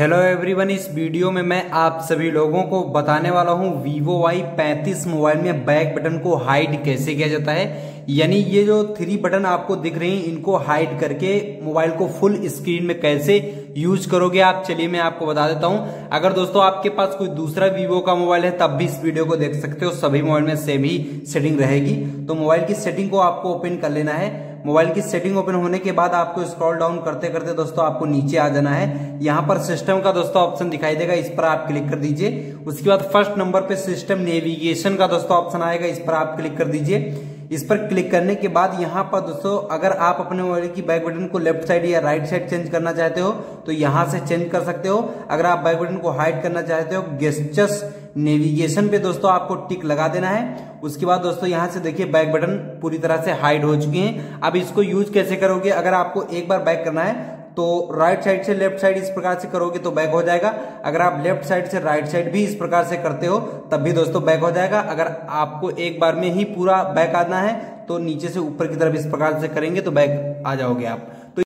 Hello everyone इस video में मैं आप सभी लोगों को बताने वाला हूँ वीवो वाई पैंतीस मोबाइल में बैक बटन को हाइड कैसे किया जाता है। यानी ये जो थ्री बटन आपको दिख रहे हैं, इनको हाइड करके मोबाइल को फुल स्क्रीन में कैसे यूज़ करोगे आप? चलिए मैं आपको बता देता हूँ। अगर दोस्तों आपके पास कोई दूसरा वीवो का मोबाइल है, तब भी इस वीडियो को देख सकते हो। सभी मोबाइल में सेम ही सेटिंग रहेगी। तो मोबाइल की सेटिंग को आपको ओपन कर लेना है। मोबाइल की सेटिंग ओपन होने के बाद आपको स्क्रॉल डाउन करते करते दोस्तों आपको नीचे आ जाना है। यहाँ पर सिस्टम का दोस्तों ऑप्शन दिखाई देगा, इस पर आप क्लिक कर दीजिए। उसके बाद फ़र्स्ट नंबर पे सिस्टम नेविगेशन का दोस्तों ऑप्शन आएगा, इस पर आप क्लिक कर दीजिए। इस पर क्लिक करने के बाद यहाँ पर दोस्तों, अगर आप अपने मोबाइल की बैक बटन को लेफ़्ट साइड या राइट साइड चेंज करना चाहते हो तो यहाँ से चेंज कर सकते हो। अगर आप बैक बटन को हाइड करना चाहते हो गेस्टस नेविगेशन पे दोस्तों आपको टिक लगा देना है। उसके बाद दोस्तों, यहाँ से देखिए बैक बटन पूरी तरह से हाइड हो चुके हैं। अब इसको यूज़ कैसे करोगे? अगर आपको एक बार बैक करना है तो राइट साइड से लेफ़्ट साइड इस प्रकार से करोगे तो बैक हो जाएगा। अगर आप लेफ़्ट साइड से राइट साइड भी इस प्रकार से करते हो, तब भी दोस्तों बैक हो जाएगा। अगर आपको एक बार में ही पूरा बैक आना है तो नीचे से ऊपर की तरफ़ इस प्रकार से करेंगे तो बैक आ जाओगे आप।